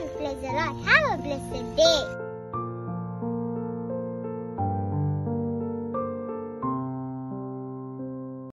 one plays a lot.